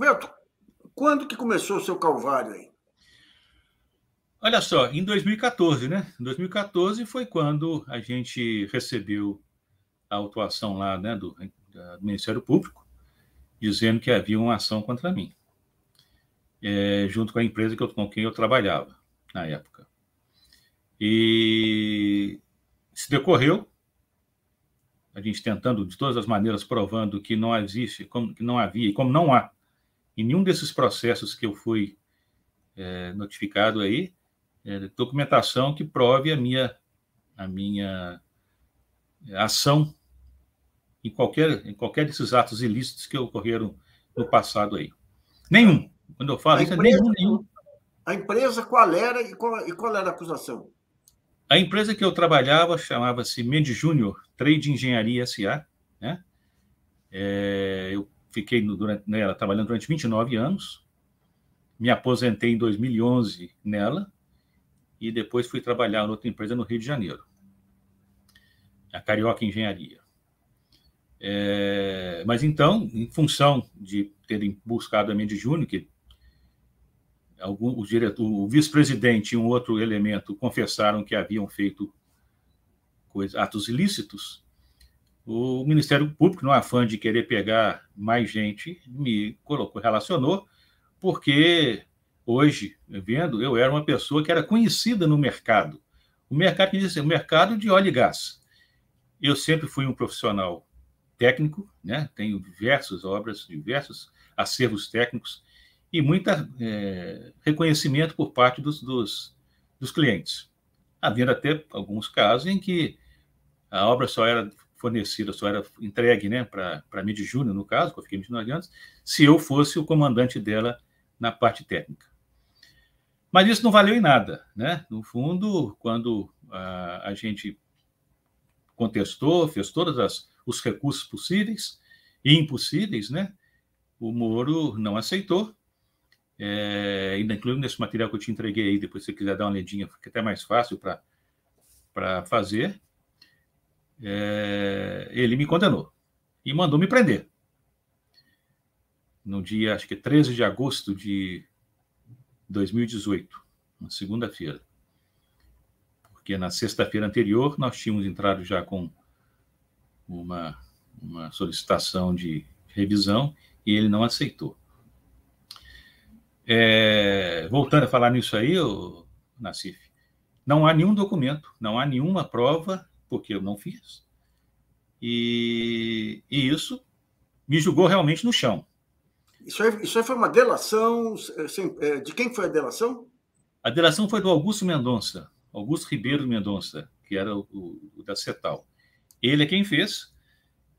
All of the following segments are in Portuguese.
Roberto, quando que começou o seu calvário aí? Olha só, em 2014, né? Em 2014 foi quando a gente recebeu a autuação lá né, do, do Ministério Público, dizendo que havia uma ação contra mim, é, junto com a empresa que eu, com quem eu trabalhava na época. E se decorreu, a gente tentando de todas as maneiras provando que não existe, como, que não havia, e como não há, em nenhum desses processos que eu fui é, notificado aí, é, documentação que prove a minha, a minha ação em qualquer, em qualquer desses atos ilícitos que ocorreram no passado aí. Nenhum. Quando eu falo a isso, empresa, é nenhum, nenhum. A empresa qual era e qual, e qual era a acusação? A empresa que eu trabalhava chamava-se Mendes Júnior Trade Engenharia SA. Né? É, eu fiquei no, durante, nela trabalhando durante 29 anos. Me aposentei em 2011 nela e depois fui trabalhar em outra empresa no Rio de Janeiro, a Carioca Engenharia. É, mas então, em função de terem buscado a Mendes Júnior, que algum, o, diretor, o vice-presidente e um outro elemento confessaram que haviam feito coisa, atos ilícitos, o Ministério Público, no afã de querer pegar mais gente, me colocou, relacionou, porque hoje, vendo, eu era uma pessoa que era conhecida no mercado. O mercado que diz assim, o mercado de óleo e gás. Eu sempre fui um profissional técnico, né? tenho diversas obras, diversos acervos técnicos, e muito é, reconhecimento por parte dos, dos, dos clientes. Havendo até alguns casos em que a obra só era fornecida, só era entregue né, para a Mid Júnior, no caso, que eu fiquei 29 anos, se eu fosse o comandante dela na parte técnica. Mas isso não valeu em nada. Né? No fundo, quando a, a gente contestou, fez todos os recursos possíveis e impossíveis, né? o Moro não aceitou é, ainda incluindo nesse material que eu te entreguei aí, depois se você quiser dar uma ledinha, fica até mais fácil para fazer. É, ele me condenou e mandou me prender. No dia, acho que 13 de agosto de 2018, na segunda-feira. Porque na sexta-feira anterior nós tínhamos entrado já com uma, uma solicitação de revisão e ele não aceitou. É, voltando a falar nisso aí, Nassif, não há nenhum documento, não há nenhuma prova, porque eu não fiz. E, e isso me julgou realmente no chão. Isso aí, isso aí foi uma delação? É, de quem foi a delação? A delação foi do Augusto Mendonça, Augusto Ribeiro Mendonça, que era o, o, da CETAL. Ele é quem fez.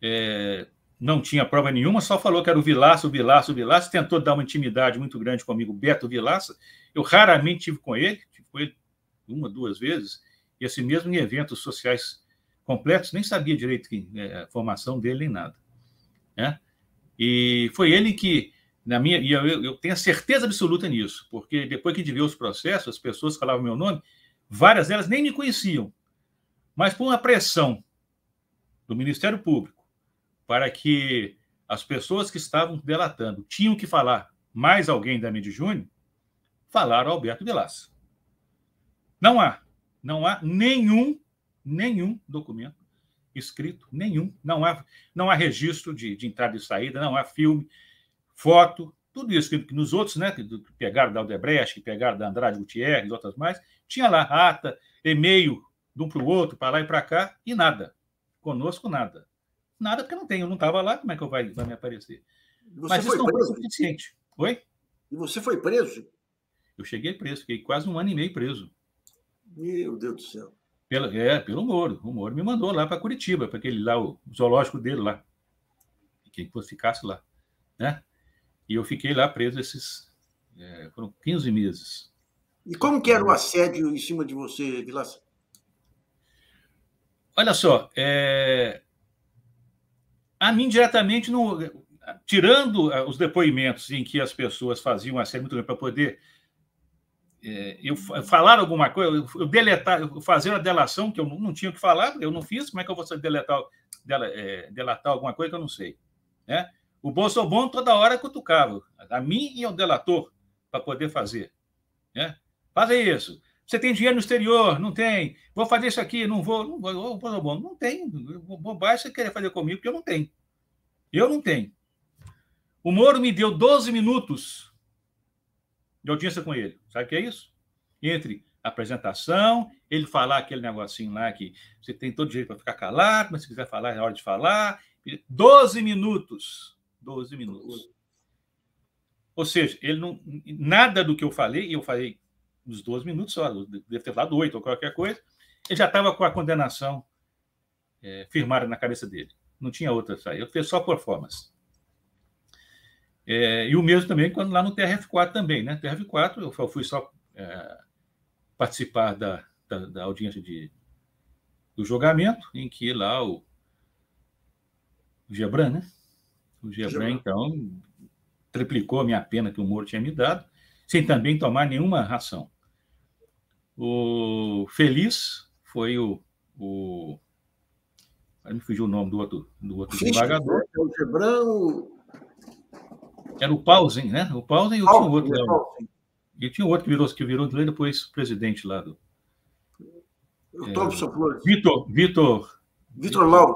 É, não tinha prova nenhuma, só falou que era o Vilaça, o Vilaça, o Vilaça, tentou dar uma intimidade muito grande comigo, Beto Vilaça. Eu raramente tive com ele, tive com ele uma, duas vezes, e assim mesmo em eventos sociais completos, nem sabia direito que, é, a formação dele nem nada. Né? E foi ele que, na minha, e eu, eu tenho certeza absoluta nisso, porque depois que de ver os processos, as pessoas falavam meu nome, várias delas nem me conheciam, mas por uma pressão do Ministério Público, para que as pessoas que estavam delatando tinham que falar mais alguém da Mid Júnior, falaram Alberto Vilaça. Não há, não há nenhum, nenhum documento escrito, nenhum. Não há, não há registro de, de entrada e saída, não há filme, foto, tudo isso que, nos outros, né, que, pegaram da Aldebrecht, que pegaram da Andrade Gutierrez, outras mais, tinha lá ata, e-mail de um para o outro, para lá e para cá, e nada. Conosco, nada. Nada, porque não tenho, não estava lá, como é que eu vai, vai me aparecer? Você Mas isso não preso? foi suficiente. Oi? E você foi preso? Eu cheguei preso, fiquei quase um ano e meio preso. Meu Deus do céu. Pela, é, pelo Moro. O Moro me mandou lá para Curitiba, para aquele lá, o zoológico dele lá. Que fosse ficasse lá. Né? E eu fiquei lá preso esses. É, foram 15 meses. E como que era o assédio em cima de você, Vilas? Olha só, é, a mim diretamente, no, tirando eh, os depoimentos em que as pessoas faziam série muito grande para poder é, eu falar alguma coisa, eu deletar, eu fazer uma delação que eu não, não tinha que falar, eu não fiz, como é que eu vou deletar, dela, é, delatar alguma coisa que eu não sei? Né? O Bolsonaro toda hora cutucava, a mim e ao delator, para poder fazer. Né? Fazer isso. Você tem dinheiro no exterior? Não tem. Vou fazer isso aqui? Não vou. Não, vou, não tem. Bobagem você querer fazer comigo, porque eu não tenho. Eu não tenho. O Moro me deu 12 minutos de audiência com ele. Sabe o que é isso? Entre apresentação, ele falar aquele negocinho lá que você tem todo direito para ficar calado, mas se quiser falar, é hora de falar. 12 minutos. 12 minutos. Ou seja, ele não. Nada do que eu falei, eu falei nos 12 minutos só, deve ter falado 8 ou qualquer coisa, ele já estava com a condenação é, firmada na cabeça dele. Não tinha outra saída. Eu fiz só performance. É, e o mesmo também quando lá no TRF4 também, né? TRF4, eu fui só é, participar da, da, da, audiência de, do julgamento, em que lá o, o Gebran, né? O Gebran, então, triplicou a minha pena que o Moro tinha me dado, sem também tomar nenhuma ração. O Feliz foi o. o me fugiu o nome do outro, do outro desembargador. É o Gebran, era o Pausen, né? O Pausen e o tinha outro. E tinha outro que virou, que virou depois presidente lá do. O é, Thompson Flores. Vitor. Vitor. Vitor Lauro.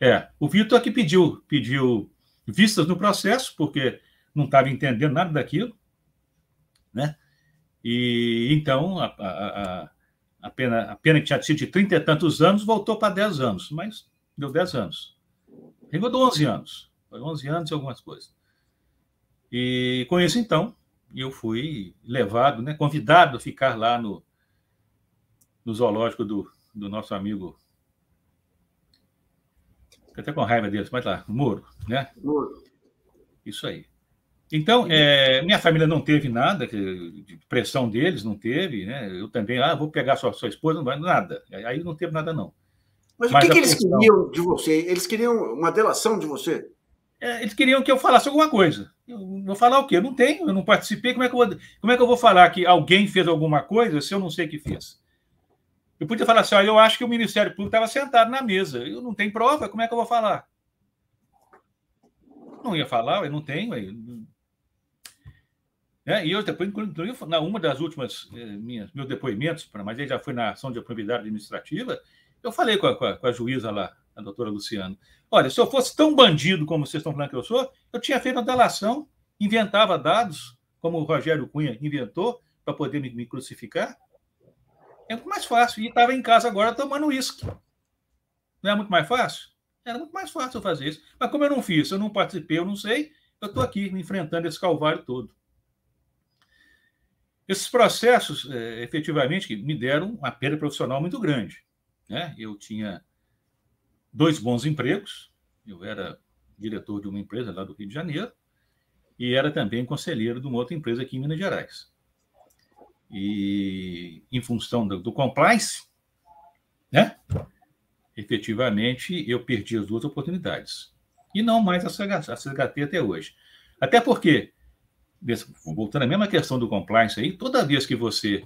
É, o Vitor que pediu, pediu vistas no processo, porque não estava entendendo nada daquilo, né? E então a, a, a, pena, a pena que tinha sido de 30 e tantos anos voltou para 10 anos, mas deu 10 anos. Engordou 11 anos. Foi 11 anos e algumas coisas. E com isso, então, eu fui levado, né, convidado a ficar lá no, no zoológico do, do nosso amigo. Fico até com raiva deles, mas lá, Moro, né? Moro. Isso aí. Então, é, minha família não teve nada, de pressão deles não teve, né? Eu também, ah, vou pegar sua, sua esposa, não vai nada. Aí não teve nada, não. Mas, Mas o que, que eles queriam de você? Eles queriam uma delação de você? É, eles queriam que eu falasse alguma coisa. Eu vou falar o quê? Eu não tenho, eu não participei. Como é que eu vou, como é que eu vou falar que alguém fez alguma coisa se eu não sei que fez? Eu podia falar assim, eu acho que o Ministério Público estava sentado na mesa. Eu não tenho prova, como é que eu vou falar? Não ia falar, eu não tenho. É, e eu depois, na uma das últimas eh, minhas, meus depoimentos, mas ele já foi na ação de probidade administrativa, eu falei com a, com a, com a juíza lá, a doutora Luciano. Olha, se eu fosse tão bandido como vocês estão falando que eu sou, eu tinha feito a delação, inventava dados, como o Rogério Cunha inventou, para poder me, me, crucificar. É muito mais fácil. E estava em casa agora tomando uísque. Não é muito mais fácil? Era muito mais fácil fazer isso. Mas como eu não fiz, eu não participei, eu não sei, eu estou aqui enfrentando esse calvário todo. Esses processos, é, efetivamente, me deram uma perda profissional muito grande. Né? Eu tinha dois bons empregos. Eu era diretor de uma empresa lá do Rio de Janeiro e era também conselheiro de uma outra empresa aqui em Minas Gerais. E em função do, do compliance, né? Efetivamente, eu perdi as duas oportunidades. E não mais a CHT até hoje. Até porque, voltando à mesma questão do compliance aí, toda vez que você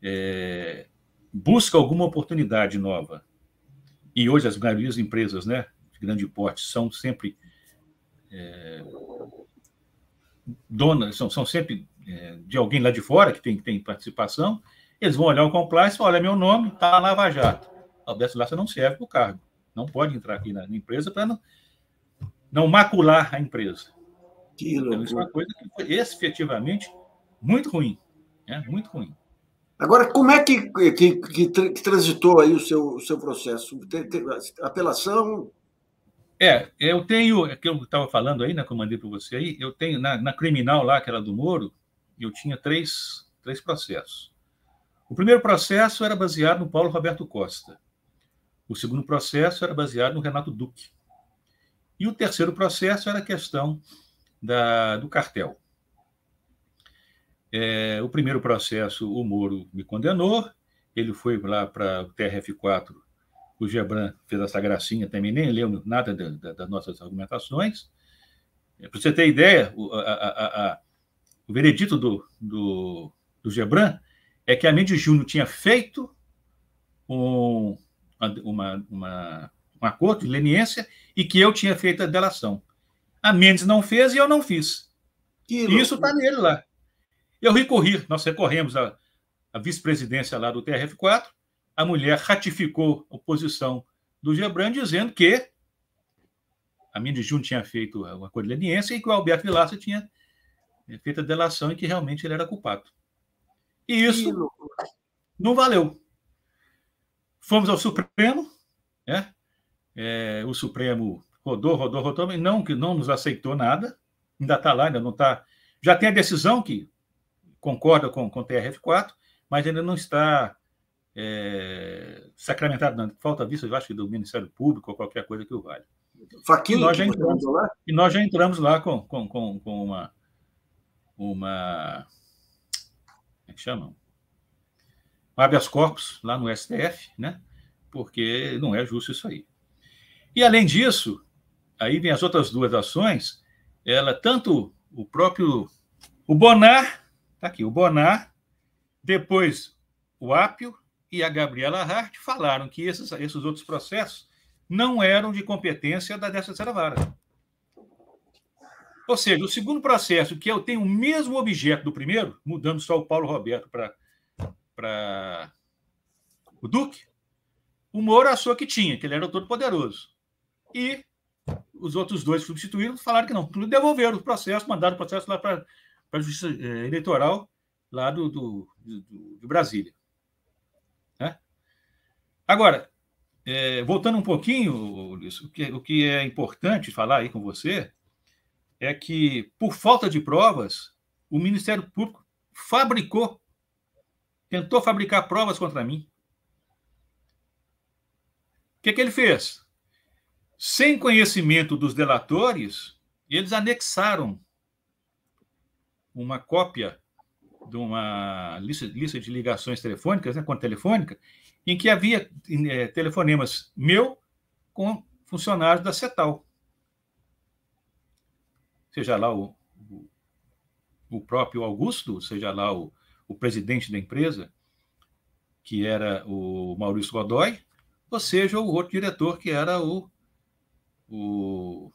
é, busca alguma oportunidade nova e hoje as maiorias empresas né, de grande porte são sempre é, donas, são, são sempre é, de alguém lá de fora que tem, tem participação, eles vão olhar o compliance, olha meu nome, está na Lava Jato. Alberto Lassa não serve para o cargo. Não pode entrar aqui na, na empresa para não, não macular a empresa. Então, isso é uma coisa que foi efetivamente muito ruim. Né? Muito ruim. Agora, como é que, que, que, que transitou aí o seu, o seu processo? apelação? É, eu tenho, é que eu estava falando aí, né, que eu mandei para você aí, eu tenho, na, na, criminal lá, que era do Moro, eu tinha três, três processos. O primeiro processo era baseado no Paulo Roberto Costa. O segundo processo era baseado no Renato Duque. E o terceiro processo era a questão da, do cartel. É, o primeiro processo, o Moro me condenou, ele foi lá para o TRF4, o Gebran fez essa gracinha também, nem leu nada da, da, das nossas argumentações. É, para você ter ideia, o, a, a, a, o veredito do, do, do Gebran é que a Mendes Júnior tinha feito um, uma, uma, um acordo de leniência e que eu tinha feito a delação. A Mendes não fez e eu não fiz. Isso está nele lá. Eu recorri, nós recorremos à, à vice-presidência lá do TRF4, a mulher ratificou a posição do Gebran, dizendo que a Mendes Júnior tinha feito coisa leniência e que o Alberto Vilaça tinha feito a delação e que realmente ele era culpado. E isso não valeu. Fomos ao Supremo, né? É, o Supremo rodou, rodou, rodou, mas não, que não nos aceitou nada, ainda está lá, ainda não está. Já tem a decisão que concorda com, com o TRF4, mas ainda não está é, sacramentado, não. Falta vista, eu acho que do Ministério Público ou qualquer coisa que o valha. Faquinha, e nós já entramos lá? E nós já entramos lá com, com, com, com uma, uma. Como é que chamam? Um habeas corpus lá no STF, né? Porque não é justo isso aí. E além disso, aí vem as outras duas ações, ela, tanto o próprio. O Bonar, tá aqui, o Bonar, depois o Apio e a Gabriela Hart falaram que esses, esses outros processos não eram de competência da terceira vara. Ou seja, o segundo processo, que eu tenho o mesmo objeto do primeiro, mudando só o Paulo Roberto para o Duque, o Moro achou que tinha, que ele era o todo-poderoso. E os outros dois substituíram falaram que não. Devolveram o processo, mandaram o processo lá para a Justiça eh, Eleitoral lá do, do, do de Brasília. Né? Agora, é, voltando um pouquinho, Ulisses, o que, o que é importante falar aí com você é que, por falta de provas, o Ministério Público fabricou, tentou fabricar provas contra mim. O que, que ele fez? Sem conhecimento dos delatores, eles anexaram uma cópia de uma lista, lista de ligações telefônicas, né, conta telefônica, em que havia é, telefonemas meu com funcionários da CETAL seja lá o, o, o próprio Augusto, seja lá o, o presidente da empresa, que era o Maurício Godoy, ou seja, o outro diretor, que era o. o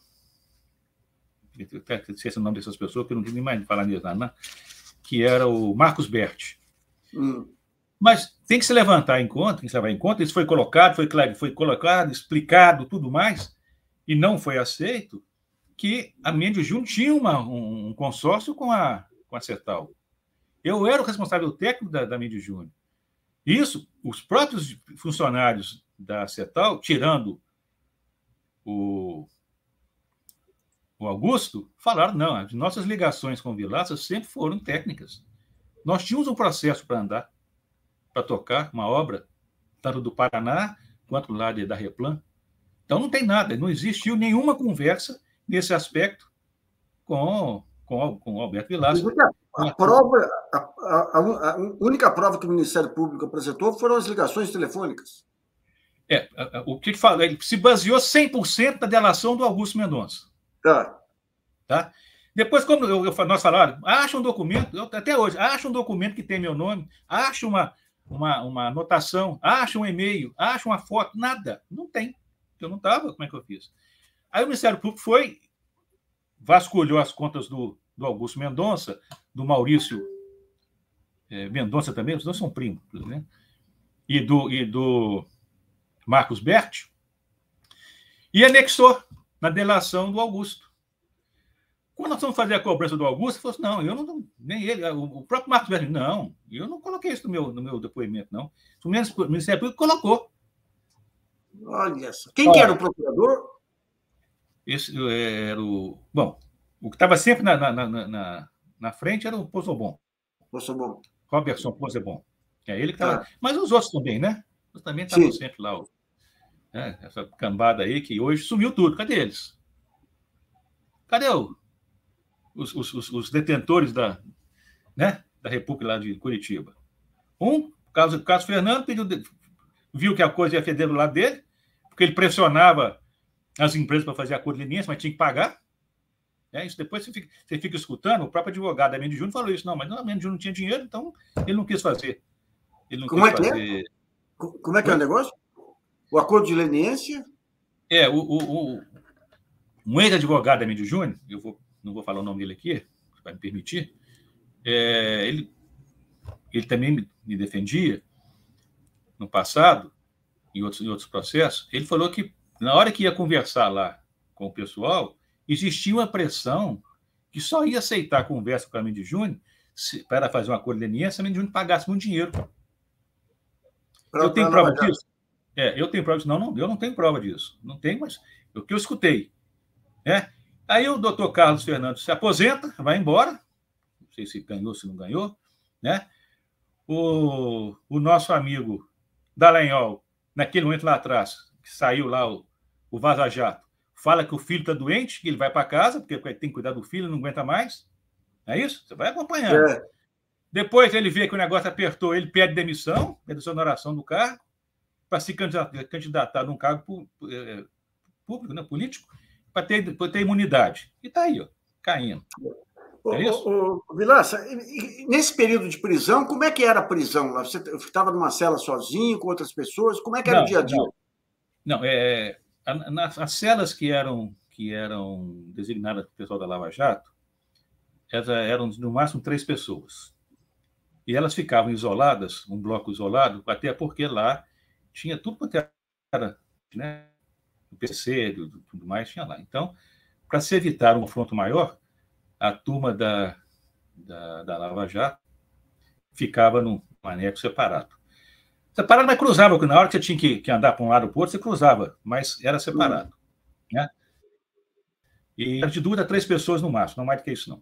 esqueci o nome dessas pessoas, que eu não nem mais falar nisso, né? que era o Marcos Berti. Hum. Mas tem que se levantar em conta, tem que se levar em conta, isso foi colocado, foi, foi colocado, explicado, tudo mais, e não foi aceito, que a Mendes Júnior tinha uma, um consórcio com a, com a Cetal. Eu era o responsável técnico da, da Mendes Júnior. Isso, os próprios funcionários da Cetal, tirando o, o Augusto, falaram: não, as nossas ligações com o Vilaça sempre foram técnicas. Nós tínhamos um processo para andar, para tocar uma obra, tanto do Paraná quanto lá de, da Replan. Então não tem nada, não existiu nenhuma conversa nesse aspecto com, com, com Alberto Vilaça. A, prova, a, a, a, única prova que o Ministério Público apresentou foram as ligações telefônicas. É, o que ele fala, ele se baseou 100% na delação do Augusto Mendonça. Tá. tá? Depois, como eu, eu, nós falaram, acha um documento, eu, até hoje, acha um documento que tem meu nome, acha uma, uma, uma anotação, acha um e-mail, acha uma foto, nada, não tem. Eu não estava, como é que eu fiz? Aí o Ministério Público foi, vasculhou as contas do, do Augusto Mendonça, do Maurício é, Mendonça também, os dois são primos, né? e, do, e do Marcos Berti, e anexou na delação do Augusto. Quando nós vamos fazer a cobrança do Augusto, falou assim, não, eu não, nem ele, o próprio Marcos Berti, não, eu não coloquei isso no meu, no meu depoimento, não. O Ministério Público colocou. Olha só. Quem Olha, que era o procurador? Esse é, era o. Bom, o que estava sempre na, na, na, na, frente era o Pozobon. Pozobon. Robertson Pozobon. É ele que estava. Ah. Mas os outros também, né? Os também estavam sempre lá. O, né? Essa cambada aí que hoje sumiu tudo. Cadê eles? Cadê o, os, os, os, detentores da, né? da República lá de Curitiba? Um, o caso, caso Fernando, pediu, viu que a coisa ia feder do lado dele, porque ele pressionava as empresas para fazer acordo de leniência, mas tinha que pagar. É, isso depois você fica, você fica escutando, o próprio advogado da Mendes Júnior falou isso. Não, mas a Mendes Júnior não tinha dinheiro, então ele não quis fazer. Ele não Como quis é que é? fazer... é? Como é que é o negócio? O acordo de leniência? É, o, o, o, um ex-advogado da Mídio Júnior, eu vou, não vou falar o nome dele aqui, vai me permitir, é, ele, ele também me defendia no passado, em outros, em outros processos, ele falou que na hora que ia conversar lá com o pessoal, existia uma pressão que só ia aceitar a conversa com a Mendes Júnior se, para fazer uma acordo de leniência se a Mendes Júnior pagasse muito dinheiro. eu tenho prova disso? É, eu tenho prova disso. Não, não, eu não tenho prova disso. Não tenho, mas o que eu escutei. Né? Aí o doutor Carlos Fernandes se aposenta, vai embora. Não sei se ganhou, se não ganhou. Né? O, o nosso amigo Dallagnol, naquele momento lá atrás, que saiu lá o, o Vaza Jato, fala que o filho está doente, que ele vai para casa, porque tem que cuidar do filho, não aguenta mais. É isso? Você vai acompanhando. É. Depois ele vê que o negócio apertou, ele pede demissão, pede exoneração do cargo, para se candidatar, candidatar num cargo é, público, né, político, para ter, ter imunidade. E está aí, ó, caindo. É isso? Ô, ô, Vilaça, nesse período de prisão, como é que era a prisão? Você estava numa cela sozinho, com outras pessoas? Como é que era não, o dia a dia? Não, não é, as celas que eram, que eram designadas para o pessoal da Lava Jato eram no máximo três pessoas. E elas ficavam isoladas, um bloco isolado, até porque lá tinha tudo quanto era, né? O PC, tudo mais, tinha lá. Então, para se evitar um confronto maior, a turma da, da, da Lava Jato ficava num anexo separado. Separado, mas cruzava, porque na hora que você tinha que, que andar para um lado para o outro, você cruzava, mas era separado. Né? E era de duas a três pessoas no máximo, não mais do que isso, não.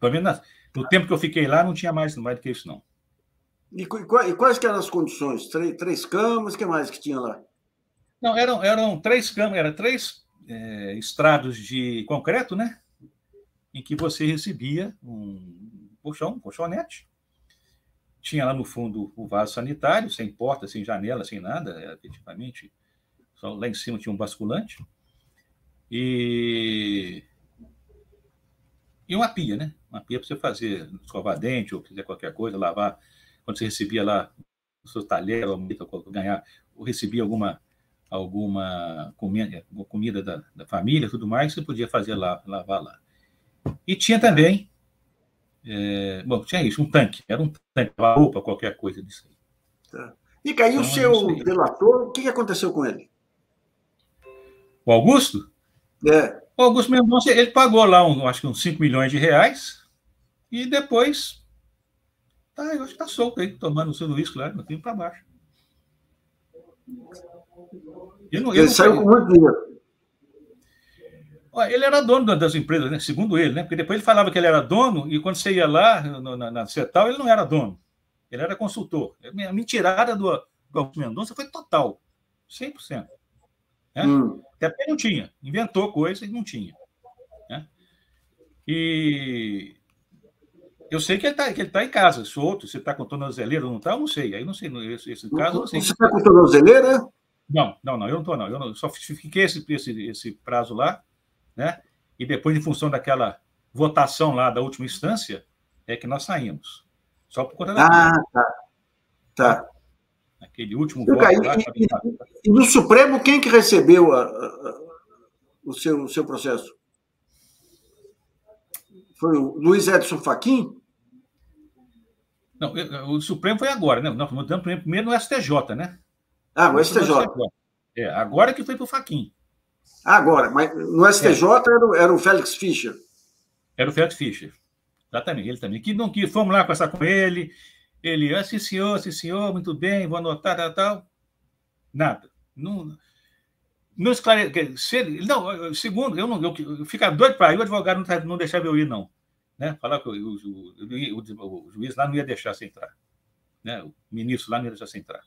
Pelo menos no tempo que eu fiquei lá, não tinha mais, mais do que isso, não. E, e quais que eram as condições? Três, três camas, o que mais que tinha lá? Não, eram, eram três camas, eram três é, estrados de concreto, né? Em que você recebia um colchão, um colchonete, tinha lá no fundo o vaso sanitário, sem porta, sem janela, sem nada, era, efetivamente. Só lá em cima tinha um basculante. E, e uma pia, né? Uma pia para você fazer, escovar dente ou fazer qualquer coisa, lavar. Quando você recebia lá o seu talher, ganhar, ou recebia alguma alguma comida, comida da, da família, tudo mais, você podia fazer lá, lavar lá. E tinha também é, bom, tinha isso, um tanque. Era um tanque, uma roupa, qualquer coisa disso aí. Tá. E caiu então, o seu delator, o que aconteceu com ele? O Augusto? É. O Augusto Mendonça, ele pagou lá, um, acho que uns 5 milhões de reais, e depois. Tá, eu acho que tá solto aí, tomando o seu Luiz, claro, no para baixo. Eu não, eu ele saiu com muito dinheiro. Ele era dono das empresas, né? segundo ele, né? Porque depois ele falava que ele era dono, e quando você ia lá na, na CETAL, ele não era dono. Ele era consultor. A mentirada do, do Mendonça foi total. 100%. Né? Hum. Até porque não tinha. Inventou coisa e não tinha. Né? E eu sei que ele está tá em casa, solto. Se está com tornozeleira ou não está, eu não sei. Aí não sei. Esse, esse caso, não sei. Você está com tornozeleira? Não, não, não. Eu não estou, não. Eu não, só fiquei esse, esse, esse prazo lá né? E depois, em função daquela votação lá da última instância, é que nós saímos. Só por conta da. Ah, tá. Tá. Aquele último voto. lá, e, e, no Supremo, quem que recebeu a, a, a, o, seu, o seu processo? Foi o Luiz Edson Fachin? Não, o Supremo foi agora, né? Nós primeiro no STJ, né? Ah, no STJ. É, agora que foi para o Faquin. Agora, mas no STJ é. era, o, era o Félix Fischer. Era o Félix Fischer. Exatamente, ele também. Que não que fomos lá conversar com ele. Ele, ah, sim, senhor, sim, senhor, muito bem, vou anotar, tal, tal. Nada. Não, não esclarece. Não, segundo, eu não eu, eu doido para ir, o advogado não, tá, não deixava eu ir, não. Né? Falar que o, o, o, o, juiz lá não ia deixar sem entrar. Né? O ministro lá não ia deixar sem entrar.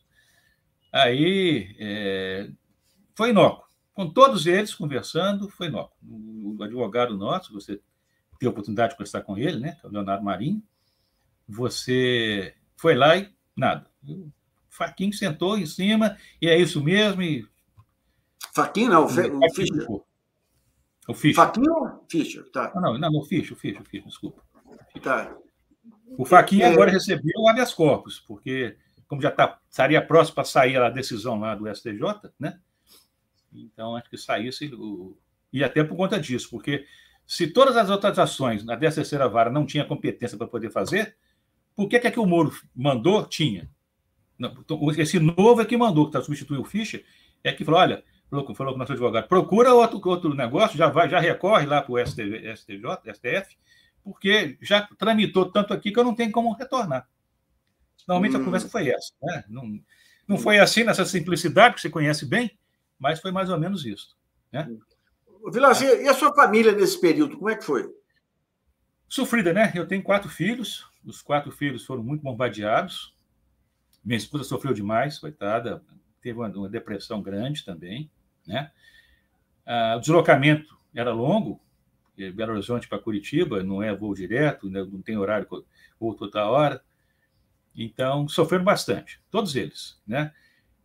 Aí é, foi inócuo com todos eles conversando, foi nó. O advogado nosso, você teve a oportunidade de conversar com ele, né? É o Leonardo Marinho. Você foi lá e nada. O Faquinho sentou em cima, e é isso mesmo. E... Faquinho não, o, o Fischer. O Fischer. Faquinho ou Fischer? Tá. Não, não, não, o Fischer, o Fischer, o Fischer, desculpa. Tá. O Faquinho é... agora recebeu o habeas corpus, porque, como já tá, estaria próximo para sair a decisão lá do STJ, né? Então, acho que saísse, o, E até por conta disso, porque se todas as outras ações na 13 vara não tinha competência para poder fazer, por que, que é que o Moro mandou? Tinha. Então, esse novo é que mandou, que está substituindo o Fischer, é que falou: olha, falou, falou com o nosso advogado, procura outro, outro negócio, já vai, já recorre lá para o STJ, STF, porque já tramitou tanto aqui que eu não tenho como retornar. Normalmente hum. a conversa foi essa. Né? Não, não foi assim nessa simplicidade que você conhece bem, mas foi mais ou menos isso. Né? Vilas, e a sua família nesse período, como é que foi? Sofrida, né? Eu tenho quatro filhos, os quatro filhos foram muito bombardeados. Minha esposa sofreu demais, coitada, teve uma, uma depressão grande também, né? Ah, o deslocamento era longo, Belo Horizonte para Curitiba, não é voo direto, né? não tem horário, voo toda hora. Então, sofreram bastante, todos eles, né?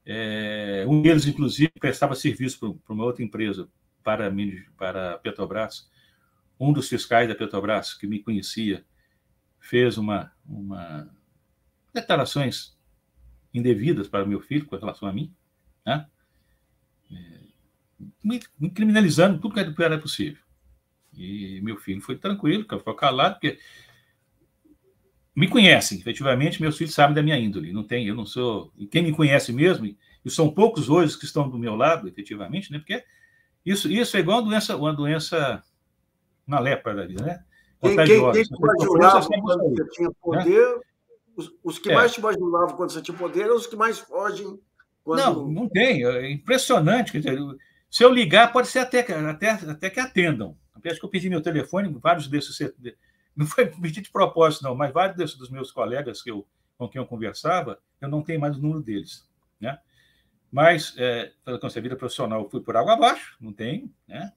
É, um deles, inclusive, prestava serviço para uma outra empresa, para, para a Petrobras. Um dos fiscais da Petrobras, que me conhecia, fez uma, uma declarações indevidas para meu filho com relação a mim, né? É, me, me, criminalizando tudo que era possível. E meu filho foi tranquilo, ficou calado, porque me conhecem, efetivamente, meus filhos sabem da minha índole. Não tem, eu não sou. E quem me conhece mesmo, e são poucos hoje que estão do meu lado, efetivamente, né? Porque isso, isso é igual uma doença, uma doença na lepra né? Quem, quem, quem te bajulava quando você tinha poder, né? os, os, que é. mais te bajulavam quando você tinha poder eram os que mais fogem quando... Não, não tem. É impressionante. Quer dizer, se eu ligar, pode ser até, até, até que atendam. Acho que eu pedi meu telefone, vários desses. Não foi pedir de propósito, não, mas vários desses dos meus colegas que eu, com quem eu conversava, eu não tenho mais o número deles. Né? Mas, é, pela vida profissional, fui por água abaixo, não tenho, né?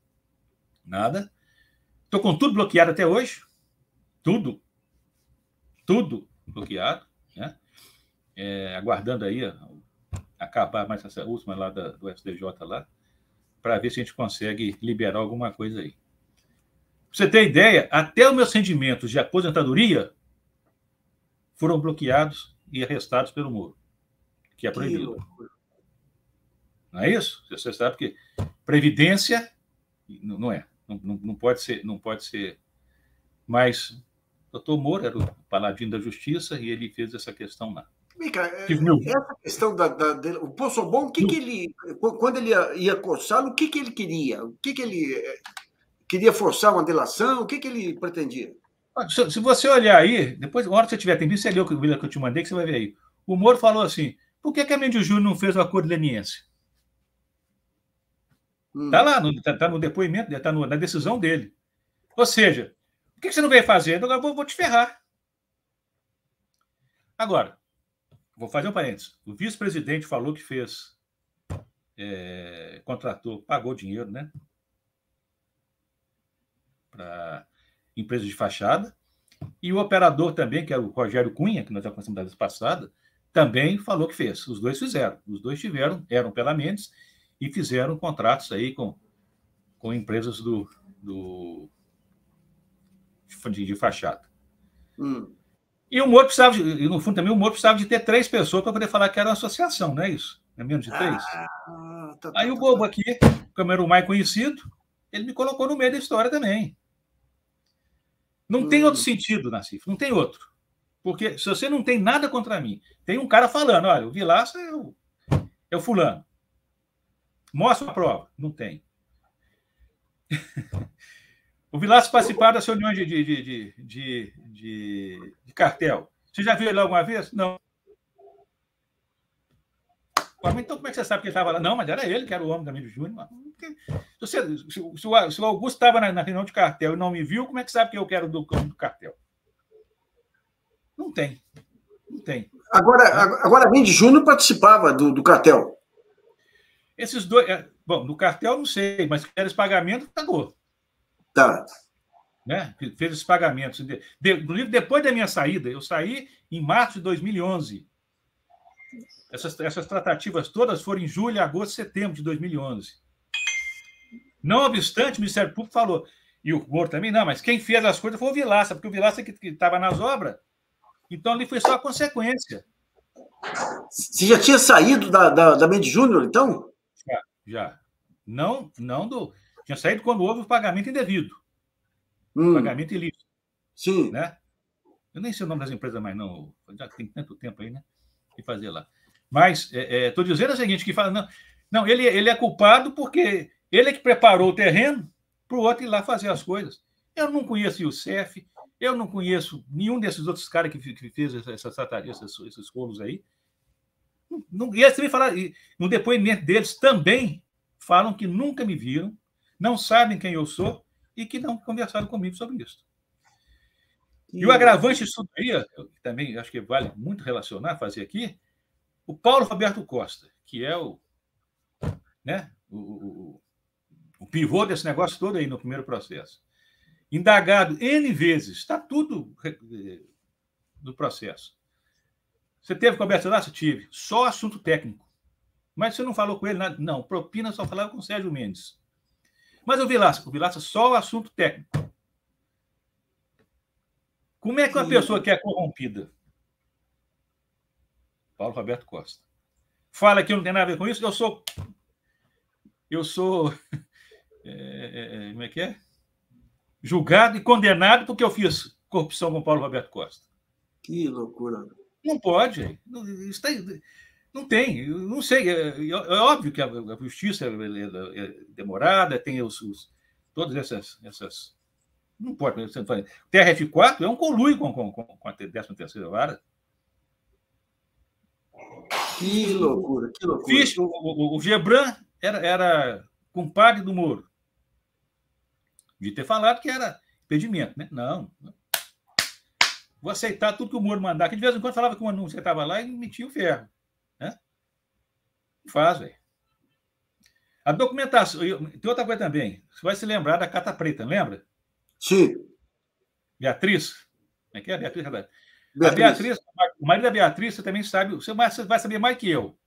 Nada. Estou com tudo bloqueado até hoje. Tudo. Tudo bloqueado. Né? É, aguardando aí acabar mais essa última lá da, do SDJ lá, para ver se a gente consegue liberar alguma coisa aí. Pra você ter ideia, até os meus rendimentos de aposentadoria foram bloqueados e arrestados pelo Moro, que é proibido. Que não é isso? Você sabe que previdência não é, não, não pode ser, não pode ser. Mas o doutor Moura era o paladino da justiça e ele fez essa questão lá. Mica, essa questão da, da, da o Bom, o que, que ele, quando ele ia, ia coçá-lo, o que, que ele queria? O que, que ele eh, queria forçar uma delação? O que, que ele pretendia? Se, se você olhar aí, depois, na hora que você tiver tempo, você lê o que eu te mandei, que você vai ver aí. O Moro falou assim: por que, que a Mendes Júnior não fez o acordo leniense? Está hum. lá, no, tá, tá, no depoimento, está na decisão dele. Ou seja, o que, que você não veio fazer? Eu vou, vou te ferrar. Agora, vou fazer um parênteses. O vice-presidente falou que fez, é, contratou, pagou dinheiro, né? Para empresa de fachada. E o operador também, que é o Rogério Cunha, que nós já conhecemos da vez passada, também falou que fez. Os dois fizeram. Os dois tiveram, eram pela Mendes e fizeram contratos aí com, com empresas do, do de, de fachada. Hum. E o Moro precisava, de, e no fundo também o Moro precisava de ter três pessoas para poder falar que era uma associação, não é isso? É menos de três? Ah, tá, tá, aí o bobo tá. aqui, como era o mais conhecido, ele me colocou no meio da história também. Não hum. tem outro sentido, Nassif, não tem outro. Porque se você não tem nada contra mim, tem um cara falando, olha, o Vilaça é o, é o fulano. Mostra a prova. Não tem. o Vilaço participar das reuniões de, de, de, de, cartel. Você já viu ele alguma vez? Não. Então, como é que você sabe que ele estava lá? Não, mas era ele que era o homem da Mídia Júnior. Se, se, se, o, Augusto estava na, reunião de cartel e não me viu, como é que sabe que eu quero do, do cartel? Não tem. Não tem. Agora, agora a Mídia Júnior participava do, do cartel. Esses dois. É, bom, no cartel não sei, mas fez esse pagamento, pagou. Tá. Né? Fez esses pagamentos. Inclusive, depois da minha saída, eu saí em março de 2011. Essas, essas tratativas todas foram em julho, agosto, setembro de 2011. Não obstante, o Ministério Público falou, e o Moro também, não, mas quem fez as coisas foi o Vilaça, porque o Vilaça que estava nas obras. Então, ali foi só a consequência. Você já tinha saído da, da, da Mendes Júnior, então? Já. Não, não do. Tinha saído quando houve o pagamento indevido. Hum. Pagamento ilícito. Sim. Né? Eu nem sei o nome das empresas mais, não. Já tem tanto tempo aí, né? De fazer lá. Mas estou é, é, dizendo o seguinte: que fala, não, não ele, ele é culpado porque ele é que preparou o terreno para o outro ir lá fazer as coisas. Eu não conheço o CEF, eu não conheço nenhum desses outros caras que, que fez essas tratarias, esses, esses rolos aí. Não, e eles também falaram, no depoimento deles também falam que nunca me viram, não sabem quem eu sou e que não conversaram comigo sobre isso. E o agravante disso aí, também acho que vale muito relacionar, fazer aqui, o Paulo Roberto Costa, que é o, né, o, o, o pivô desse negócio todo aí no primeiro processo. Indagado N vezes, está tudo no processo. Você teve conversa lá? Você tive. Só assunto técnico. Mas você não falou com ele nada? Não, propina só falava com o Sérgio Mendes. Mas o Vilaça, o Vilaça só o assunto técnico. Como é que uma pessoa que é corrompida, Paulo Roberto Costa, fala que não tem nada a ver com isso? Eu sou. Eu sou. É, é, é, como é que é? Julgado e condenado porque eu fiz corrupção com Paulo Roberto Costa. Que loucura. Não pode. Isso tá, não tem. Não sei. É, é, é, óbvio que a, a justiça é, é, demorada, tem os, os, todas essas, essas. Não pode. Você não fala. TRF4 é um conluio com, com, com a 13 vara. Que loucura, que loucura. Fiz, o, o, o Gebran era, era compadre do Moro. De ter falado que era impedimento, né? Não. Vou aceitar tudo que o Moro mandar. Que de vez em quando falava que o não estava lá e metia o ferro. Faz, velho. A documentação. Tem outra coisa também. Você vai se lembrar da Cata Preta, lembra? Sim. Beatriz. Como é que é? Beatriz. Beatriz. A Beatriz, o marido da Beatriz, você também sabe, você vai saber mais que eu.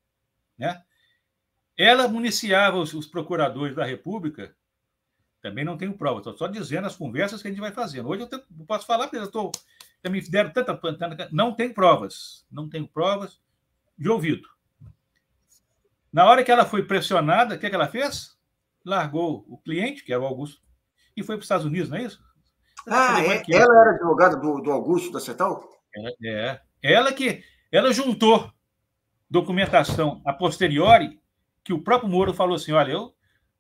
Né? Ela municiava os, os procuradores da República, também não tenho prova, estou só dizendo as conversas que a gente vai fazendo. Hoje eu, tenho, eu posso falar, porque eu estou. Me deram tanta, tanta. Não tenho provas. Não tenho provas de ouvido. Na hora que ela foi pressionada, o que, é que ela fez? Largou o cliente, que era o Augusto, e foi para os Estados Unidos, não é isso? Ah, é, ela era advogada do, do Augusto da Cetal? É, é. Ela que ela juntou documentação a posteriori que o próprio Moro falou assim: olha, eu,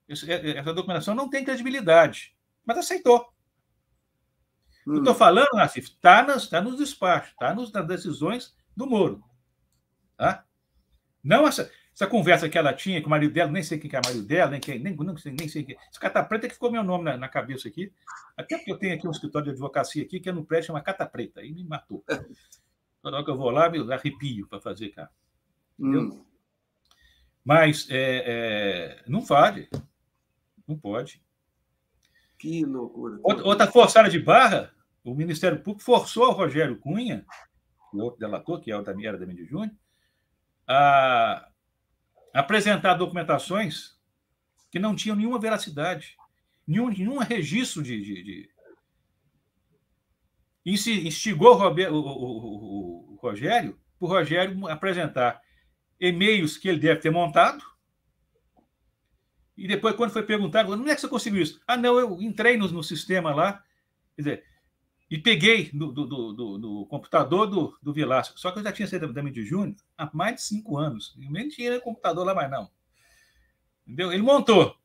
essa documentação não tem credibilidade, mas aceitou. Hum. Eu estou falando, Nassif, está tá nos despachos, está nas decisões do Moro. Tá? Não essa, essa conversa que ela tinha com o marido dela, nem sei quem é o marido dela, nem, quem, nem, nem, sei, nem sei quem. Esse Cata Preta que ficou meu nome na, na, cabeça aqui. Até porque eu tenho aqui um escritório de advocacia aqui que é no prédio, chama Cata Preta. Aí me matou. Toda hora que eu vou lá, eu arrepio para fazer, cara. Hum. Mas é, é, não fale. Não pode. Que loucura. Outra forçada de barra, o Ministério Público forçou o Rogério Cunha, o outro delator, que é o da era da Mídia Júnior, a apresentar documentações que não tinham nenhuma veracidade, nenhum, nenhum registro de. de, de... E se instigou o, o, o, o Rogério para o Rogério apresentar e-mails que ele deve ter montado. E depois, quando foi perguntado, como é que você conseguiu isso? Ah, não, eu entrei no, no sistema lá. Quer dizer, e peguei do, do, do, do computador do, do Vilasco. Só que eu já tinha saído da Mídia Júnior há mais de cinco anos. Eu nem tinha computador lá mais, não. Entendeu? Ele montou.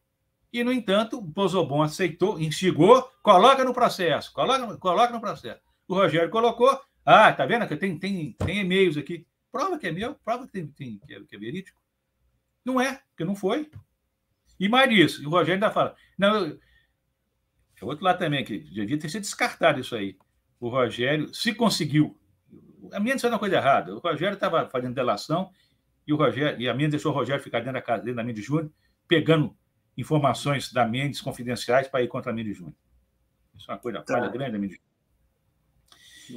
E, no entanto, o Pozobon aceitou, instigou, coloca no processo, coloca, coloca no processo. O Rogério colocou. Ah, tá vendo que tem, tem, tem e-mails aqui. Prova que é meu, prova que, tem, tem, que, é, que é verídico. Não é, porque não foi. E mais isso, e o Rogério ainda fala: não, eu, é outro lado também, que devia ter sido descartado isso aí. O Rogério, se conseguiu. A minha disse uma coisa errada. O Rogério estava fazendo delação e, o Rogério, e a minha deixou o Rogério ficar dentro da casa dentro da Mendes Júnior, pegando informações da Mendes confidenciais para ir contra a Mendes Júnior. Isso é uma coisa tá. falha grande da Mendes Júnior.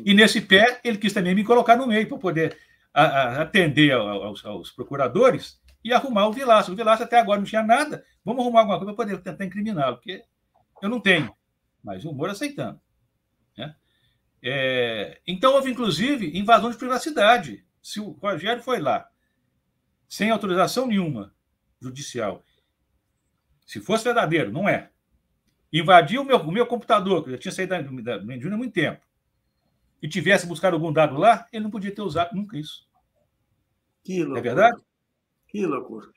E nesse pé, ele quis também me colocar no meio para poder a, a, atender aos, aos, procuradores e arrumar o Vilaço. O Vilaço até agora não tinha nada. Vamos arrumar alguma coisa para poder tentar incriminá-lo, porque eu não tenho, mas o Moro aceitando. Né? É, então, houve, inclusive, invasão de privacidade. Se o Rogério foi lá, sem autorização nenhuma judicial, se fosse verdadeiro, não é, invadiu o meu, o meu computador, que eu já tinha saído da, da Mediúnia há muito tempo, e tivesse buscado algum dado lá, ele não podia ter usado nunca isso. Que loucura. É verdade? Que loucura.